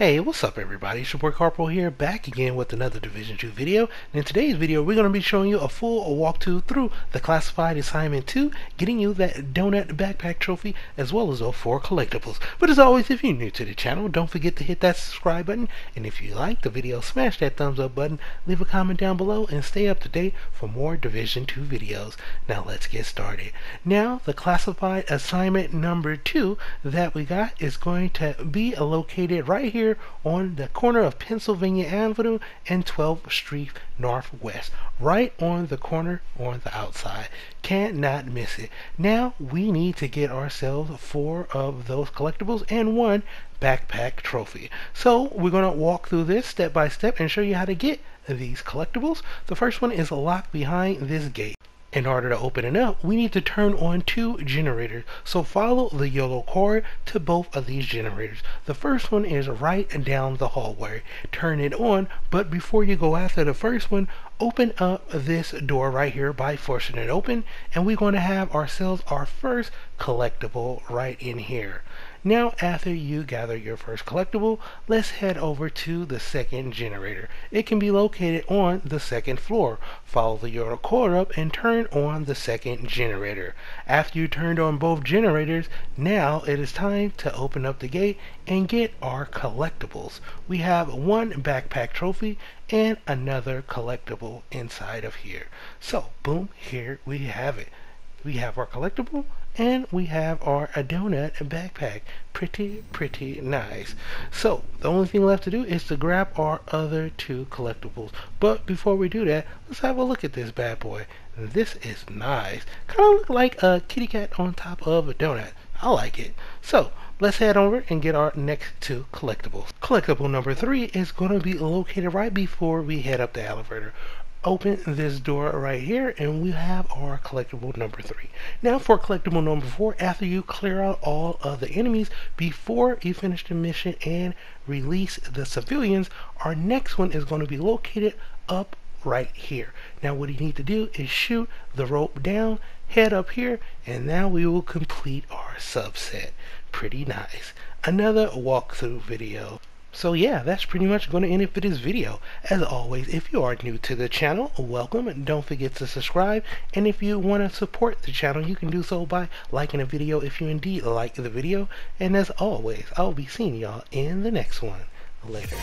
Hey, what's up everybody? It's your boy here, back again with another Division 2 video. And in today's video, we're going to be showing you a full walkthrough through the Classified Assignment 2, getting you that donut backpack trophy, as well as those four collectibles. But as always, if you're new to the channel, don't forget to hit that subscribe button. And if you like the video, smash that thumbs up button, leave a comment down below, and stay up to date for more Division 2 videos. Now let's get started. Now, the Classified Assignment number 2 that we got is going to be located right here here on the corner of Pennsylvania Avenue and 12th Street Northwest. Right on the corner on the outside. Cannot miss it. Now we need to get ourselves four of those collectibles and one backpack trophy. So we're going to walk through this step by step and show you how to get these collectibles. The first one is locked behind this gate. In order to open it up, we need to turn on two generators. So follow the yellow cord to both of these generators. The first one is right down the hallway. Turn it on, but before you go after the first one, open up this door right here by forcing it open, and we're going to have ourselves our first collectible right in here. Now after you gather your first collectible, let's head over to the second generator. It can be located on the second floor. Follow the yellow cord up and turn on the second generator. After you turned on both generators, now it is time to open up the gate and get our collectibles. We have one backpack trophy and another collectible inside of here. So boom, here we have it. We have our collectible and we have our donut backpack. Pretty, pretty nice. So, the only thing left to do is to grab our other two collectibles. But before we do that, let's have a look at this bad boy. This is nice. Kind of look like a kitty cat on top of a donut. I like it. So, let's head over and get our next two collectibles. Collectible number three is going to be located right before we head up the elevator open this door right here and we have our collectible number three. Now for collectible number four, after you clear out all of the enemies before you finish the mission and release the civilians, our next one is going to be located up right here. Now what you need to do is shoot the rope down, head up here, and now we will complete our subset. Pretty nice. Another walkthrough video. So yeah, that's pretty much going to end it for this video. As always, if you are new to the channel, welcome and don't forget to subscribe. And if you want to support the channel, you can do so by liking the video if you indeed like the video. And as always, I'll be seeing y'all in the next one. Later.